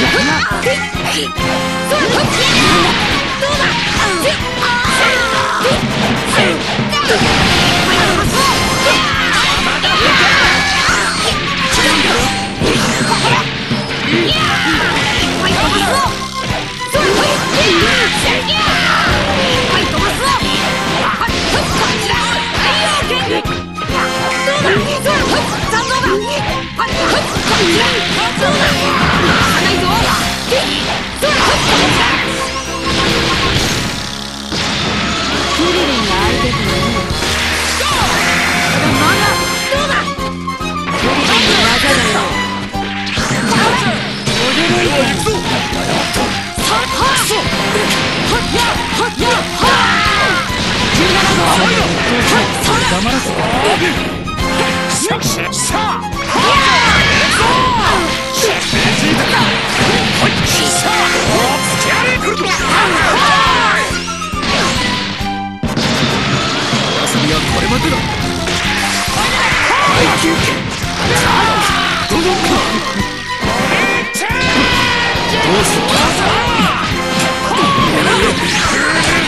どうだ？黙らどうしよう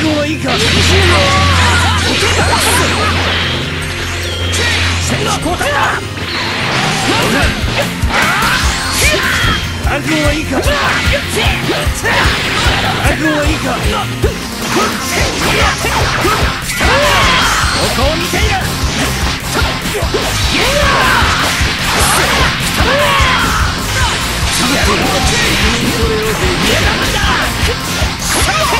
せはいいか千の交代だはいいか覚悟はいいかここを見ているこ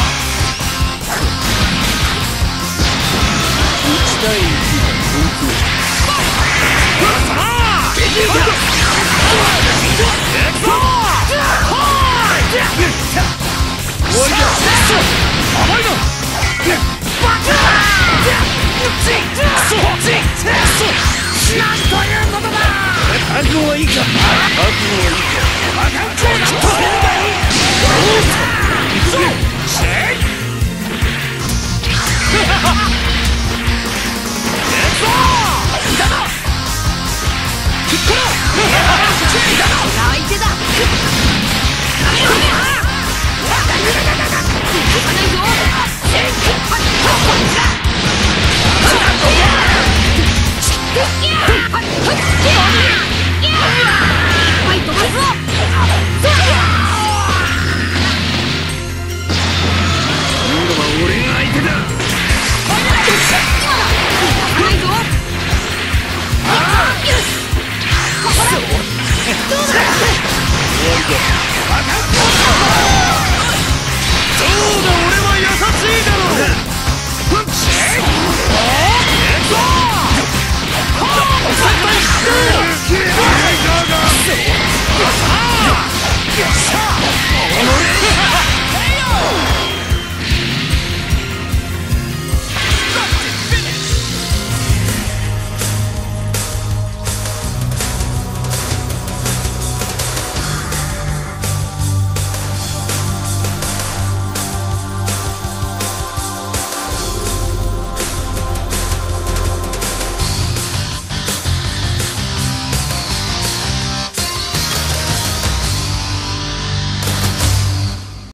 あいいか。